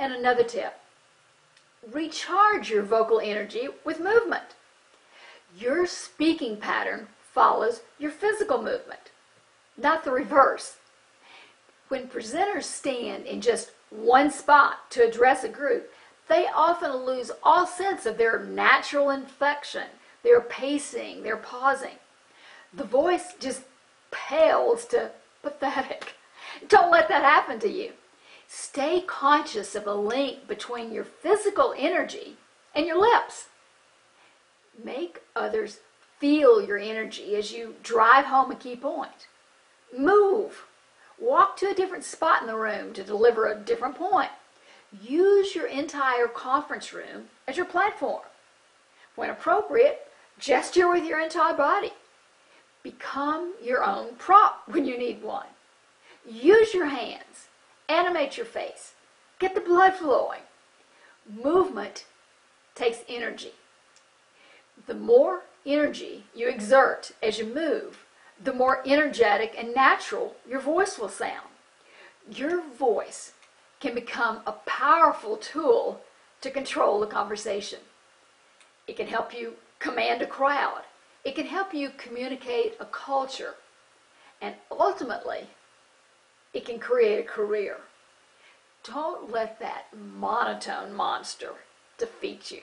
And another tip recharge your vocal energy with movement. Your speaking pattern follows your physical movement, not the reverse. When presenters stand in just one spot to address a group, they often lose all sense of their natural inflection, their pacing, their pausing. The voice just pales to pathetic. Don't let that happen to you. Stay conscious of a link between your physical energy and your lips. Make others feel your energy as you drive home a key point. Move. Walk to a different spot in the room to deliver a different point. Use your entire conference room as your platform. When appropriate, gesture with your entire body. Become your own prop when you need one. Use your hands. Animate your face. Get the blood flowing. Movement takes energy. The more energy you exert as you move, the more energetic and natural your voice will sound. Your voice can become a powerful tool to control the conversation. It can help you command a crowd. It can help you communicate a culture. And ultimately, it can create a career. Don't let that monotone monster defeat you.